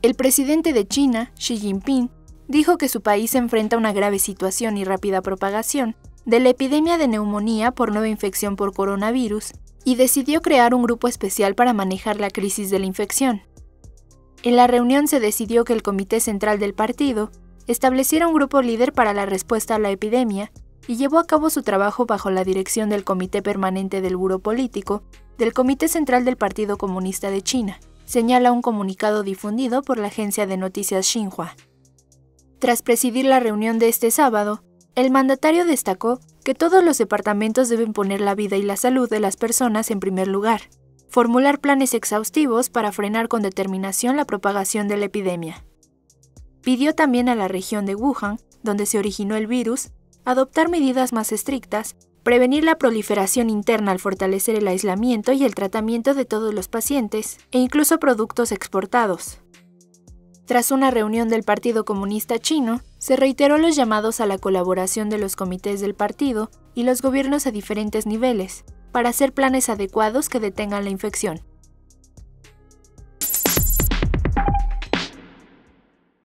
El presidente de China, Xi Jinping, dijo que su país enfrenta una grave situación y rápida propagación de la epidemia de neumonía por nueva infección por coronavirus y decidió crear un grupo especial para manejar la crisis de la infección. En la reunión se decidió que el Comité Central del partido estableciera un grupo líder para la respuesta a la epidemia y llevó a cabo su trabajo bajo la dirección del Comité Permanente del Buró Político del Comité Central del Partido Comunista de China, señala un comunicado difundido por la agencia de noticias Xinhua. Tras presidir la reunión de este sábado, el mandatario destacó que todos los departamentos deben poner la vida y la salud de las personas en primer lugar, formular planes exhaustivos para frenar con determinación la propagación de la epidemia. Pidió también a la región de Wuhan, donde se originó el virus, adoptar medidas más estrictas, prevenir la proliferación interna al fortalecer el aislamiento y el tratamiento de todos los pacientes, e incluso productos exportados. Tras una reunión del Partido Comunista Chino, se reiteró los llamados a la colaboración de los comités del partido y los gobiernos a diferentes niveles, para hacer planes adecuados que detengan la infección.